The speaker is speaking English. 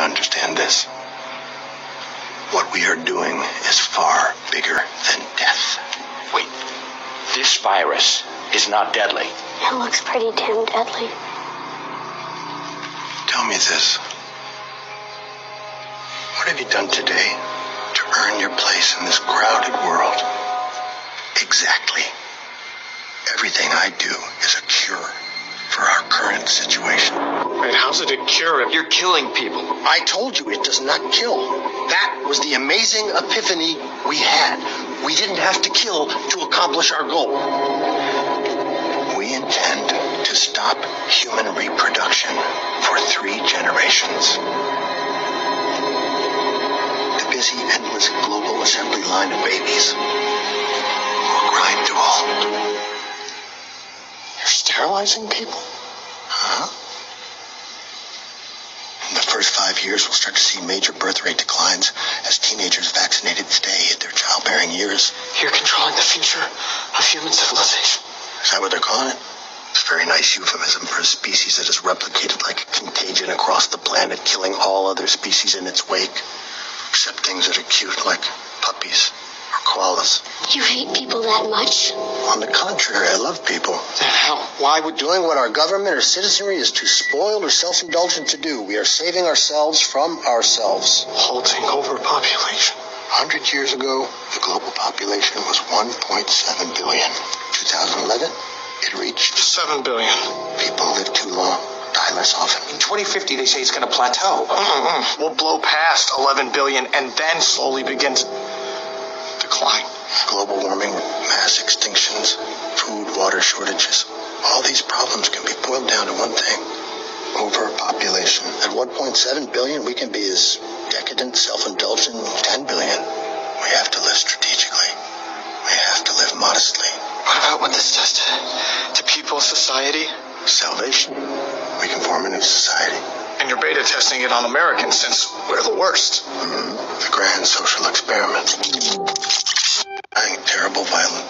then understand this. What we are doing is far bigger than death. Wait, this virus is not deadly. It looks pretty damn deadly. Tell me this. What have you done today to earn your place in this crowded world? Exactly. Everything I do is a cure for our current situation. Wait, how's it a cure? You're killing people. I told you it does not kill. That was the amazing epiphany we had. We didn't have to kill to accomplish our goal. We intend to stop human reproduction for three generations. The busy, endless global assembly line of babies will grind to a halt. You're sterilizing people? Huh? In the first five years, we'll start to see major birth rate declines as teenagers vaccinated today hit their childbearing years. You're controlling the future of human civilization. Is that what they're calling it? It's a very nice euphemism for a species that has replicated like a contagion across the planet, killing all other species in its wake, except things that are cute like puppies or koalas. You hate people that much? On the contrary, I love people. Then how? Why would Doing what our government or citizenry is too spoiled or self-indulgent to do. We are saving ourselves from ourselves. halting overpopulation? A hundred years ago, the global population was 1.7 billion. 2011, it reached. Seven billion. People live too long, die less often. In 2050, they say it's going to plateau. Mm-mm. We'll blow past 11 billion and then slowly begin to decline. Global warming, mass extinctions, food, water shortages. All these problems can be boiled down to one thing. Overpopulation. At 1.7 billion, we can be as decadent, self-indulgent, 10 billion. We have to live strategically. We have to live modestly. What about what this does to, to people, society? Salvation. We can form a new society. And you're beta testing it on Americans since we're the worst. Mhm. The grand social experiment. Terrible, violent death.